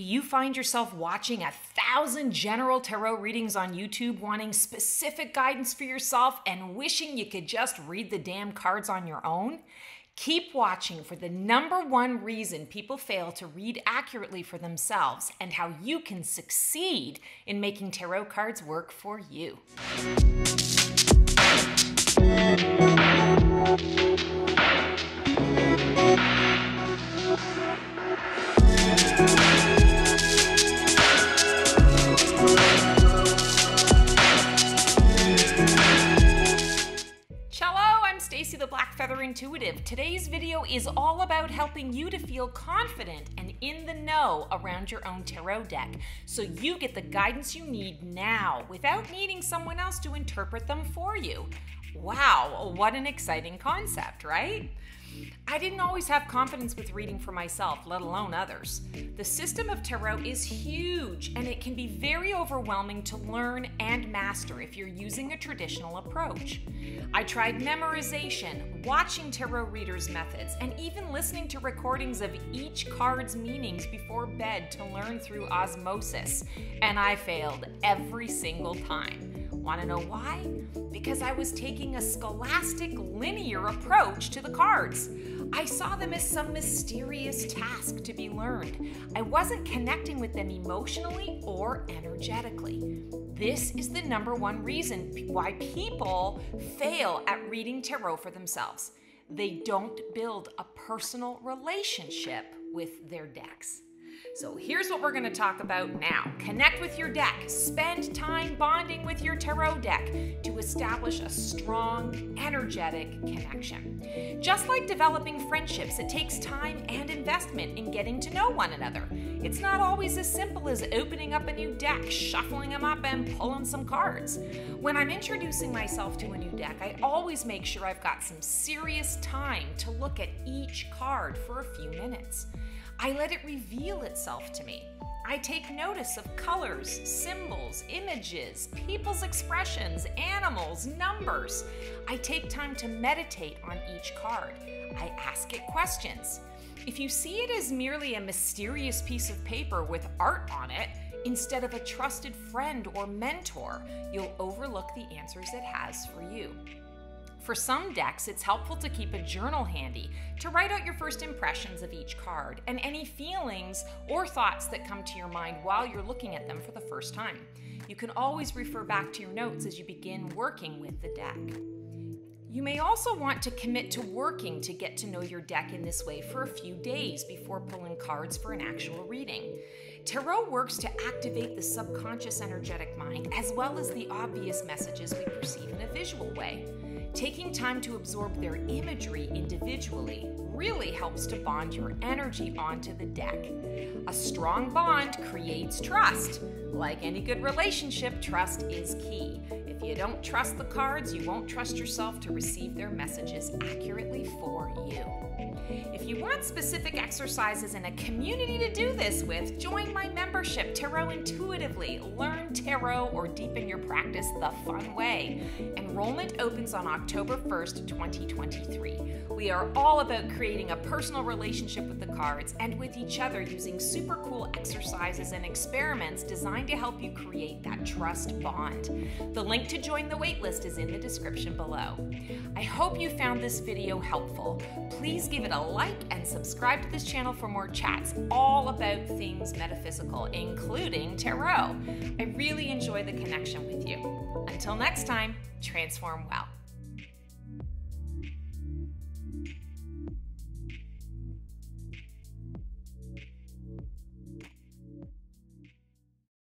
Do you find yourself watching a thousand general tarot readings on YouTube, wanting specific guidance for yourself and wishing you could just read the damn cards on your own? Keep watching for the number one reason people fail to read accurately for themselves and how you can succeed in making tarot cards work for you. Intuitive. Today's video is all about helping you to feel confident and in the know around your own tarot deck so you get the guidance you need now without needing someone else to interpret them for you. Wow, what an exciting concept, right? I didn't always have confidence with reading for myself, let alone others. The system of tarot is huge and it can be very overwhelming to learn and master if you're using a traditional approach. I tried memorization, watching tarot readers' methods, and even listening to recordings of each card's meanings before bed to learn through osmosis, and I failed every single time. Want to know why? Because I was taking a scholastic linear approach to the cards. I saw them as some mysterious task to be learned. I wasn't connecting with them emotionally or energetically. This is the number one reason why people fail at reading tarot for themselves. They don't build a personal relationship with their decks. So here's what we're going to talk about now. Connect with your deck. Spend time bonding with your tarot deck to establish a strong, energetic connection. Just like developing friendships, it takes time and investment in getting to know one another. It's not always as simple as opening up a new deck, shuffling them up, and pulling some cards. When I'm introducing myself to a new deck, I always make sure I've got some serious time to look at each card for a few minutes. I let it reveal itself to me. I take notice of colors, symbols, images, people's expressions, animals, numbers. I take time to meditate on each card. I ask it questions. If you see it as merely a mysterious piece of paper with art on it, instead of a trusted friend or mentor, you'll overlook the answers it has for you. For some decks, it's helpful to keep a journal handy to write out your first impressions of each card and any feelings or thoughts that come to your mind while you're looking at them for the first time. You can always refer back to your notes as you begin working with the deck. You may also want to commit to working to get to know your deck in this way for a few days before pulling cards for an actual reading. Tarot works to activate the subconscious energetic mind as well as the obvious messages we perceive in a visual way. Taking time to absorb their imagery individually really helps to bond your energy onto the deck. A strong bond creates trust. Like any good relationship, trust is key. If you don't trust the cards, you won't trust yourself to receive their messages accurately for you. If you want specific exercises and a community to do this with, join my membership, Tarot Intuitively. Learn tarot or deepen your practice the fun way. Enrollment opens on October 1st, 2023. We are all about creating a personal relationship with the cards and with each other using super cool exercises and experiments designed to help you create that trust bond. The link to join the waitlist is in the description below. I hope you found this video helpful. Please give it a like and subscribe to this channel for more chats all about things metaphysical, including tarot. I really enjoy the connection with you. Until next time, transform well.